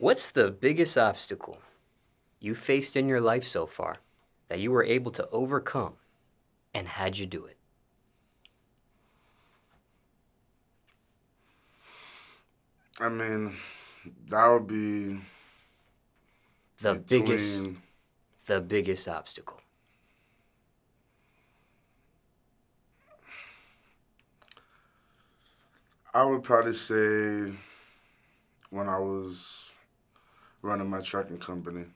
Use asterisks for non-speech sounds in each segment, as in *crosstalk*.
What's the biggest obstacle you faced in your life so far that you were able to overcome, and how'd you do it? I mean, that would be The biggest, the biggest obstacle. I would probably say when I was running my trucking company.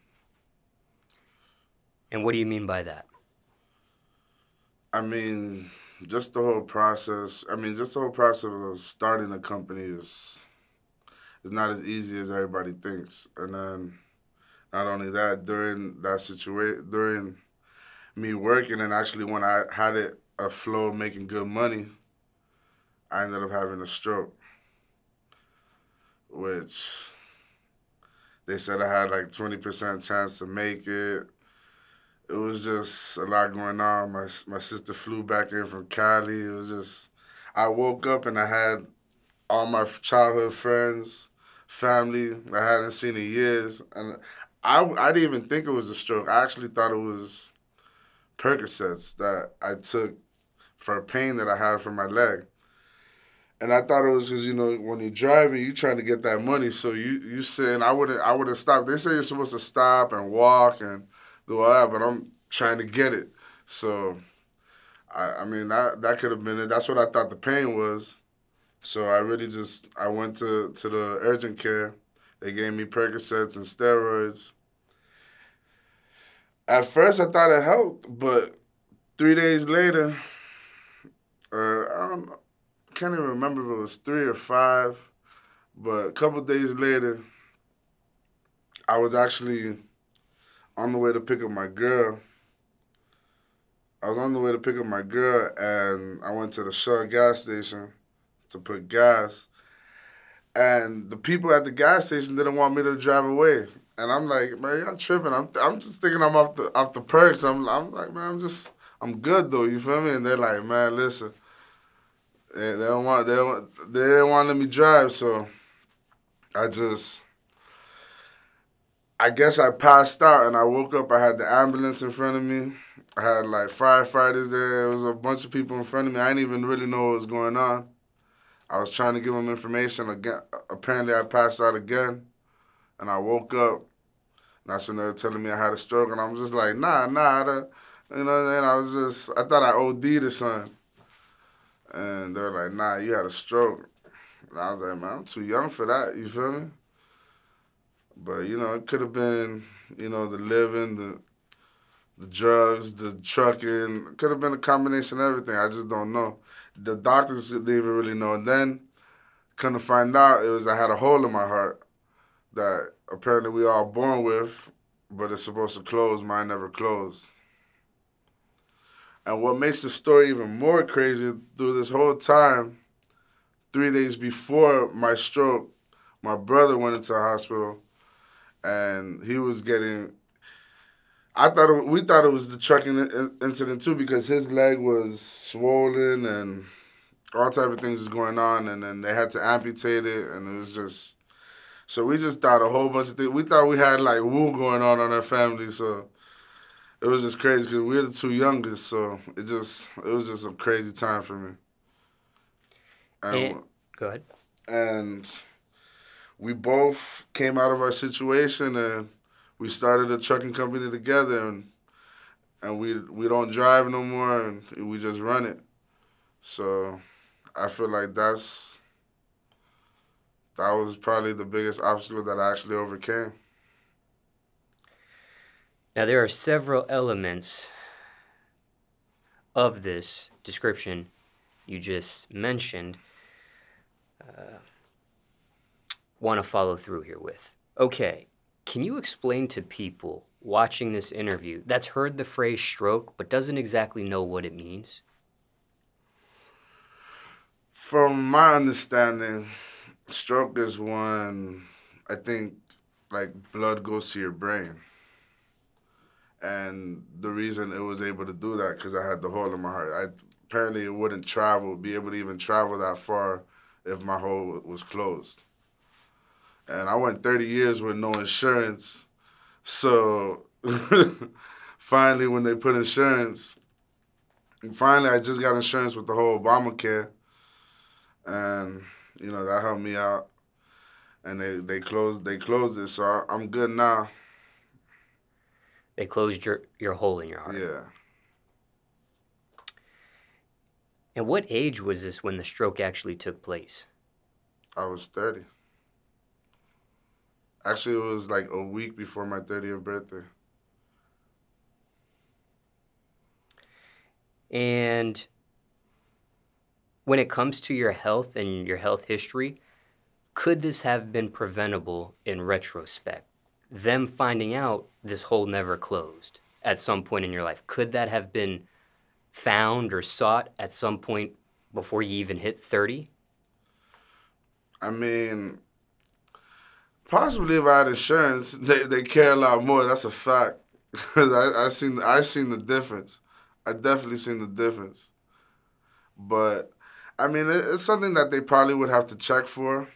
And what do you mean by that? I mean, just the whole process. I mean, just the whole process of starting a company is is not as easy as everybody thinks. And then, not only that, during that situation, during me working and actually when I had it a flow of making good money, I ended up having a stroke, which they said I had like twenty percent chance to make it it was just a lot going on. My my sister flew back in from Cali. It was just, I woke up and I had all my childhood friends, family I hadn't seen in years, and I I didn't even think it was a stroke. I actually thought it was Percocets that I took for pain that I had from my leg. And I thought it was because you know when you're driving, you're trying to get that money, so you you saying I wouldn't I would have stopped. They say you're supposed to stop and walk and do all that, but I'm trying to get it. So, I, I mean, that that could have been it. That's what I thought the pain was. So I really just I went to to the urgent care. They gave me Percocets and steroids. At first, I thought it helped, but three days later, uh, I don't know, can't even remember if it was three or five, but a couple days later, I was actually on the way to pick up my girl. I was on the way to pick up my girl, and I went to the Shell gas station to put gas. And the people at the gas station didn't want me to drive away. And I'm like, man, y'all tripping. I'm, I'm just thinking I'm off the off the perks. I'm, I'm like, man, I'm just, I'm good though. You feel me? And they're like, man, listen, they, they don't want, they don't, they didn't want to let me drive. So I just, I guess I passed out and I woke up. I had the ambulance in front of me. I had like firefighters there. There was a bunch of people in front of me. I didn't even really know what was going on. I was trying to give them information again. Apparently, I passed out again, and I woke up. And that's when they were telling me I had a stroke, and I'm just like, nah, nah, you know. And I was just, I thought I OD'd or something. And they're like, nah, you had a stroke. And I was like, man, I'm too young for that. You feel me? But you know, it could have been, you know, the living, the the drugs, the trucking. Could have been a combination of everything. I just don't know. The doctors didn't even really know. And then, couldn't find out it was I had a hole in my heart that apparently we all born with, but it's supposed to close. Mine never closed. And what makes the story even more crazy through this whole time, three days before my stroke, my brother went into the hospital and he was getting. I thought it, we thought it was the trucking incident too because his leg was swollen and all type of things was going on, and then they had to amputate it, and it was just. So we just thought a whole bunch of things. We thought we had like woo going on in our family, so it was just crazy because we were the two youngest. So it just it was just a crazy time for me. And, And, go ahead. and we both came out of our situation and we started a trucking company together and and we we don't drive no more and we just run it. So I feel like that's that was probably the biggest obstacle that I actually overcame. Now, there are several elements of this description you just mentioned. Uh, Want to follow through here with. Okay, can you explain to people watching this interview that's heard the phrase stroke but doesn't exactly know what it means? From my understanding, stroke is when I think like blood goes to your brain. And the reason it was able to do that because I had the hole in my heart. I apparently it wouldn't travel, be able to even travel that far if my hole was closed. and I went 30 years with no insurance. So *laughs* finally, when they put insurance, finally I just got insurance with the whole Obamacare, and you know that helped me out. And they they closed they closed it, so I, I'm good now. They closed your your hole in your heart. Yeah. And what age was this when the stroke actually took place? I was 30. Actually, it was like a week before my 30th birthday. And when it comes to your health and your health history, could this have been preventable in retrospect? Them finding out this hole never closed at some point in your life, could that have been found or sought at some point before you even hit 30? I mean, possibly if I had insurance, *laughs* they, they care a lot more. That's a fact. *laughs* I I seen I seen the difference. I definitely seen the difference. But I mean, it, it's something that they probably would have to check for.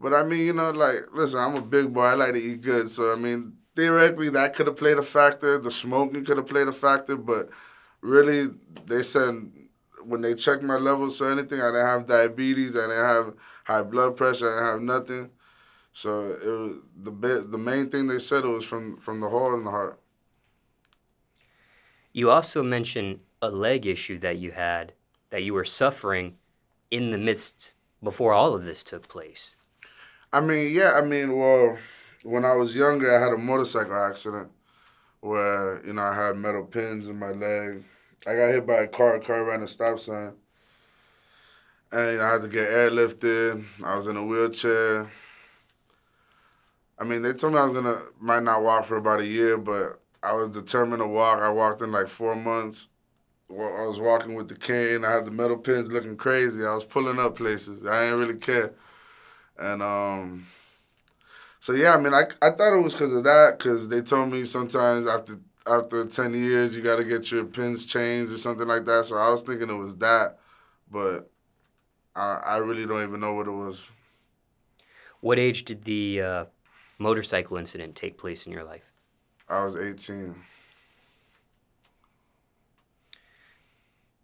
But I mean, you know, like listen, I'm a big boy. I like to eat good, so I mean, theoretically, that could have played a factor. The smoking could have played a factor, but really, they said when they checked my levels or anything, I didn't have diabetes. I didn't have high blood pressure. I didn't have nothing. So it was the bit, the main thing they said it was from from the hole in the heart. You also mentioned a leg issue that you had that you were suffering in the midst before all of this took place. I mean, yeah, I mean, well, when I was younger, I had a motorcycle accident where you know I had metal pins in my leg. I got hit by a car. A car ran a stop sign, and you know, I had to get airlifted. I was in a wheelchair. I mean, they told me I was gonna might not walk for about a year, but I was determined to walk. I walked in like four months. I was walking with the cane. I had the metal pins looking crazy. I was pulling up places. I didn't really care, and um. So yeah, I mean, I, I thought it was because of that, because they told me sometimes after after ten years you got to get your pins changed or something like that. So I was thinking it was that, but I I really don't even know what it was. What age did the uh, motorcycle incident take place in your life? I was eighteen.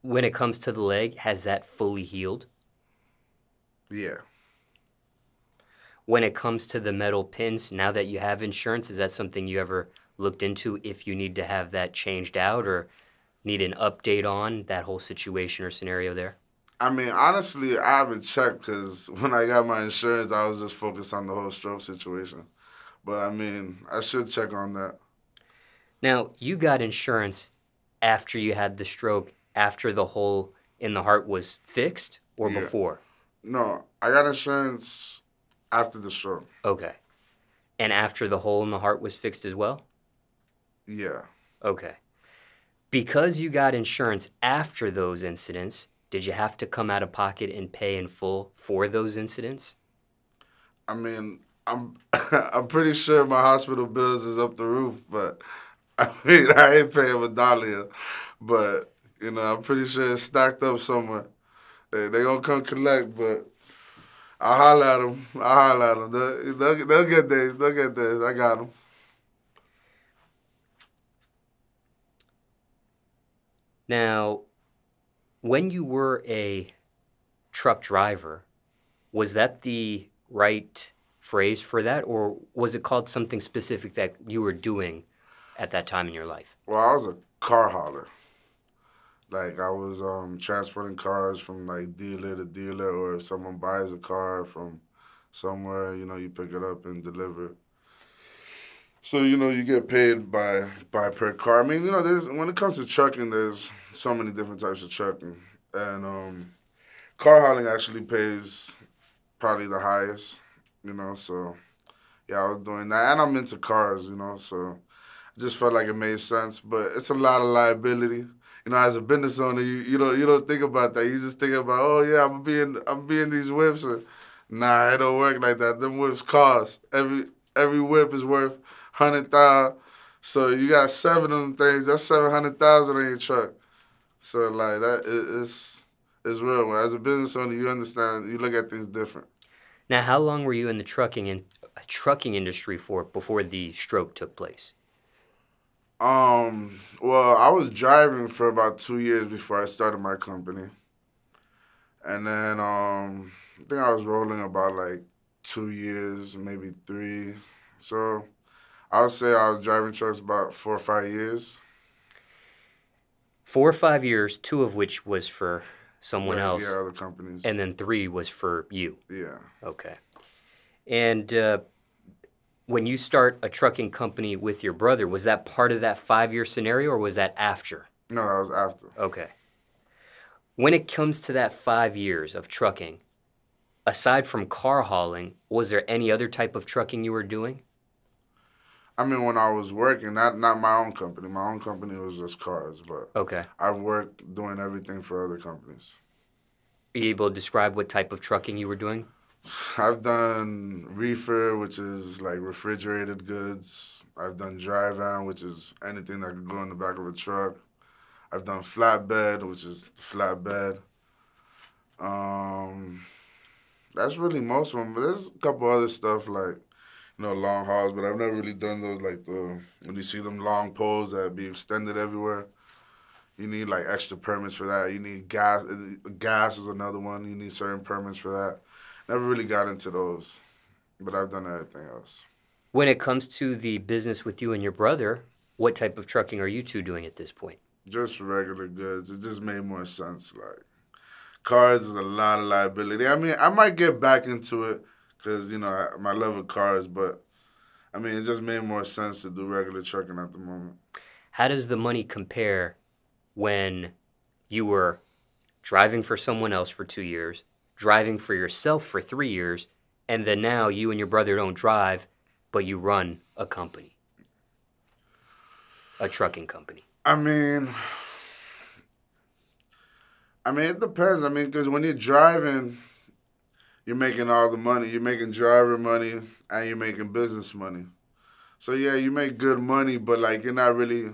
When it comes to the leg, has that fully healed? Yeah. When it comes to the metal pins, now that you have insurance, is that something you ever looked into if you need to have that changed out or need an update on that whole situation or scenario there? I mean, honestly, I haven't checked because *laughs* when I got my insurance, I was just focused on the whole stroke situation. But I mean, I should check on that. Now, you got insurance after you had the stroke, after the hole in the heart was fixed, or Yeah. before? No, I got insurance after the stroke. Okay. And after the hole in the heart was fixed as well? Yeah. Okay. Because you got insurance after those incidents, did you have to come out of pocket and pay in full for those incidents? I mean, I'm *laughs* I'm pretty sure my hospital bills is up the roof, but *laughs* I mean, I ain't paying a dollar, but you know, I'm pretty sure it's stacked up somewhere. They they gonna come collect, but I'll holler at them. I'll holler at them. They'll, they'll, they'll get theirs. They'll get theirs. I got them. Now, when you were a truck driver, was that the right phrase for that, or was it called something specific that you were doing at that time in your life? Well, I was a car hauler. Like I was um, transporting cars from like dealer to dealer, or if someone buys a car from somewhere, you know, you pick it up and deliver. So you know, you get paid by by per car. I mean, you know, there's when it comes to trucking, there's so many different types of trucking, and um, car hauling actually pays probably the highest. You know, so yeah, I was doing that, and I'm into cars. You know, so I just felt like it made sense. But it's a lot of liability. You know, as a business owner, you, you don't you don't think about that. You just think about, oh yeah, I'm being I'm being these whips. And, nah, it don't work like that. Them whips cost every every whip is worth hundred thousand. So you got seven of them things. That's seven hundred thousand in your truck. So like that, it, it's it's real. As a business owner, you understand. You look at things different. Now, how long were you in the trucking in, trucking industry for before the stroke took place? Um, well, I was driving for about two years before I started my company. And then um, I think I was rolling about like two years, maybe three. So I would say I was driving trucks about four or five years. Four or five years, two of which was for someone yeah, else. Yeah, other companies. And then three was for you. Yeah. Okay. And uh, when you start a trucking company with your brother, was that part of that five year scenario or was that after? No, that was after. Okay. When it comes to that five years of trucking, aside from car hauling, was there any other type of trucking you were doing? I mean, when I was working, not not my own company. My own company was just cars, but okay. I've worked doing everything for other companies. Are you able to describe what type of trucking you were doing? I've done reefer, which is like refrigerated goods. I've done dry van, which is anything that could go in the back of a truck. I've done flatbed, which is flatbed. Um, that's really most of them. But there's a couple other stuff like, you know, long hauls, but I've never really done those like the when you see them long poles that be extended everywhere. You need like extra permits for that. You need gas. Gas is another one. You need certain permits for that. Never really got into those, but I've done everything else. When it comes to the business with you and your brother, what type of trucking are you two doing at this point? Just regular goods. It just made more sense. Like cars is a lot of liability. I mean, I might get back into it because you know my love of cars, but I mean, it just made more sense to do regular trucking at the moment. How does the money compare when you were driving for someone else for two years, driving for yourself for three years, and then now you and your brother don't drive, but you run a company, a trucking company? I mean, I mean, it depends. I mean, because when you're driving, you're making all the money. You're making driver money and you're making business money. So yeah, you make good money, but like you're not really.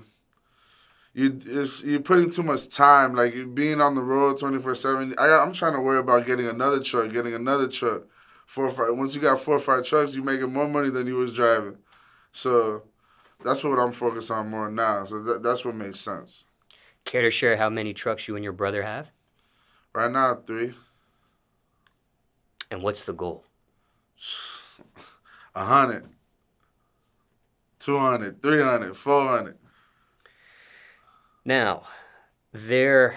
You it's you're putting too much time. Like being on the road twenty four seven. I I'm trying to worry about getting another truck, getting another truck. Four or five. Once you got four or five trucks, you're making more money than you was driving. So that's what I'm focused on more now. So that, that's what makes sense. Care to share how many trucks you and your brother have? Right now, three. And what's the goal? *sighs* A hundred. 200, 300, 400. Now, there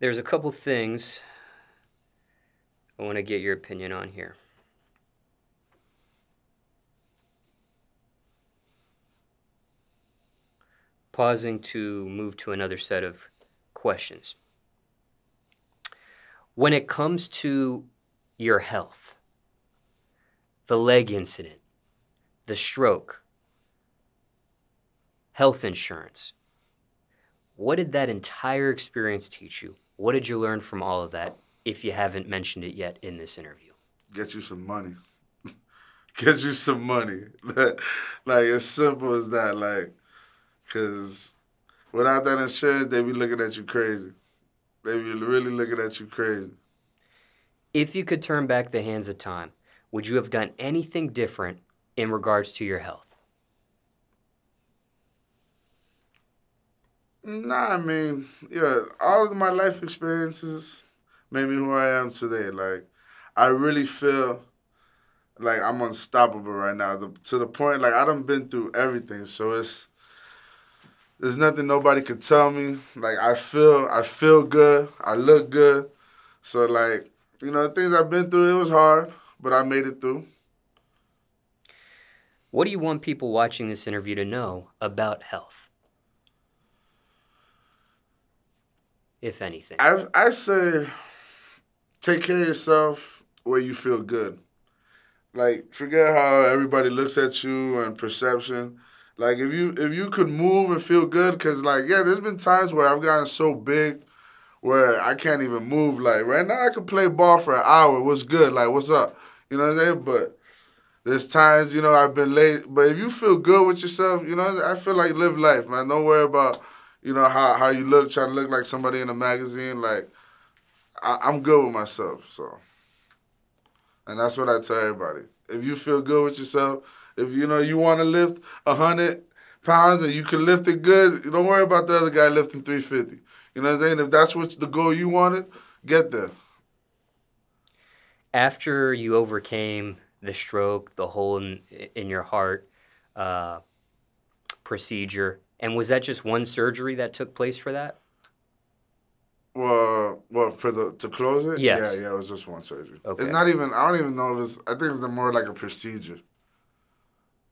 there's a couple things I want to get your opinion on here. Pausing to move to another set of questions. When it comes to your health, the leg incident, the stroke, health insurance, what did that entire experience teach you? What did you learn from all of that if you haven't mentioned it yet in this interview? Get you some money. *laughs* Get you some money. *laughs* like, as simple as that. Like, because without that insurance, they be looking at you crazy. They be really looking at you crazy. If you could turn back the hands of time, would you have done anything different in regards to your health? Nah, I mean, yeah, all of my life experiences made me who I am today. Like, I really feel like I'm unstoppable right now. The, to the point, like, I done been through everything. So it's, there's nothing nobody could tell me. Like, I feel, I feel good. I look good. So, like, you know, the things I've been through, it was hard, but I made it through. What do you want people watching this interview to know about health? If anything? I I say take care of yourself where you feel good. Like forget how everybody looks at you and perception. Like if you if you could move and feel good, cause like yeah, there's been times where I've gotten so big where I can't even move. Like right now, I could play ball for an hour. What's good? Like what's up? You know what I'm saying? But there's times you know I've been late. But if you feel good with yourself, you know I feel like live life, man. Don't worry about you know how how you look, trying to look like somebody in a magazine. Like I, I'm good with myself. So, and that's what I tell everybody. If you feel good with yourself, if you know you want to lift hundred pounds and you can lift it good, don't worry about the other guy lifting three fifty. You know what I'm saying? If that's what the goal you wanted, get there. After you overcame the stroke, the hole in in your heart uh, procedure, and was that just one surgery that took place for that? Well, well, for the to close it, Yes. yeah, yeah, it was just one surgery. Okay. It's not even. I don't even know if it's. I think it's more like a procedure.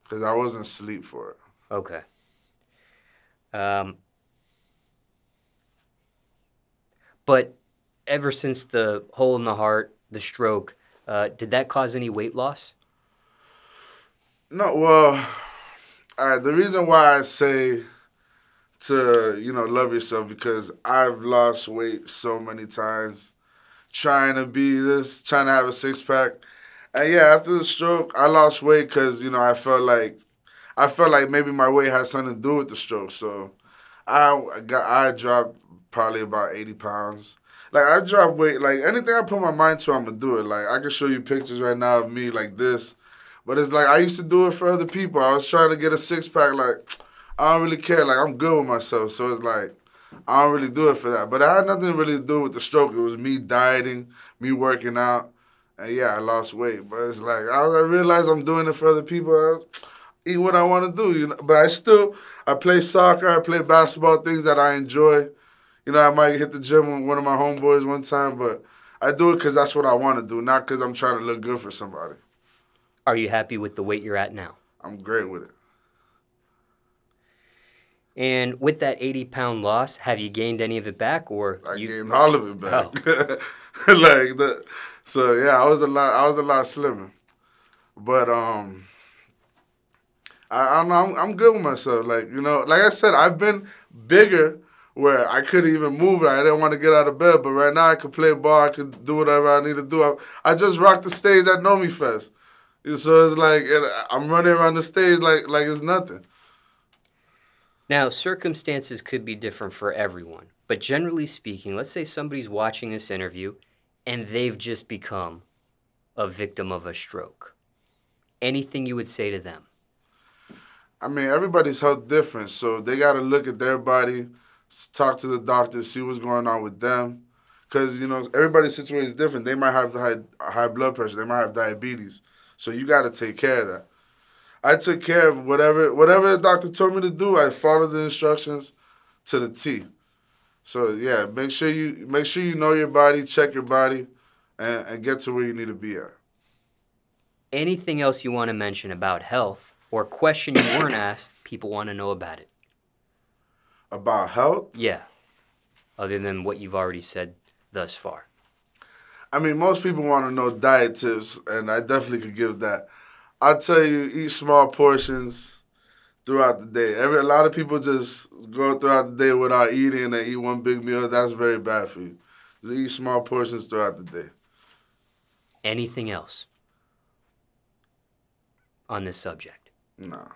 Cause I wasn't asleep for it. Okay. Um, but ever since the hole in the heart, the stroke, uh, did that cause any weight loss? No, well. The reason why I say to you know love yourself because I've lost weight so many times, trying to be this, trying to have a six pack, and yeah, after the stroke, I lost weight because you know I felt like I felt like maybe my weight had something to do with the stroke. So I got I dropped probably about eighty pounds. Like I dropped weight. Like anything I put my mind to, I'm gonna do it. Like I can show you pictures right now of me like this. But it's like I used to do it for other people. I was trying to get a six pack. Like I don't really care. Like I'm good with myself. So it's like I don't really do it for that. But it had nothing really to do with the stroke. It was me dieting, me working out, and yeah, I lost weight. But it's like I, I realized I'm doing it for other people. I eat what I want to do, you know. But I still I play soccer. I play basketball, things that I enjoy. You know, I might hit the gym with one of my homeboys one time, but I do it because that's what I want to do, not because I'm trying to look good for somebody. Are you happy with the weight you're at now? I'm great with it. And with that 80 pound loss, have you gained any of it back or I you, gained all of it back. *laughs* like the, so yeah, I was a lot. I was a lot slimmer, but um, I, I'm I'm I'm good with myself. Like you know, like I said, I've been bigger where I couldn't even move. I didn't want to get out of bed, but right now I could play ball. I could do whatever I need to do. I, I just rocked the stage at Know Me Fest. So it's like and I'm running around the stage like like it's nothing. Now, circumstances could be different for everyone, but generally speaking, let's say somebody's watching this interview and they've just become a victim of a stroke. Anything you would say to them? I mean, everybody's health different, so they got to look at their body, talk to the doctor, see what's going on with them, because you know everybody's situation is different. They might have high high blood pressure, they might have diabetes, so you got to take care of that. I took care of whatever whatever the doctor told me to do. I followed the instructions to the T. So yeah, make sure you make sure you know your body, check your body, and, and get to where you need to be at. Anything else you want to mention about health or question you weren't *coughs* asked, people want to know about it? About health, Yeah. Other than what you've already said thus far. I mean, most people want to know diet tips, and I definitely could give that. I tell you, eat small portions throughout the day. Every a lot of people just go throughout the day without eating and eat one big meal. That's very bad for you. Just eat small portions throughout the day. Anything else on this subject? No.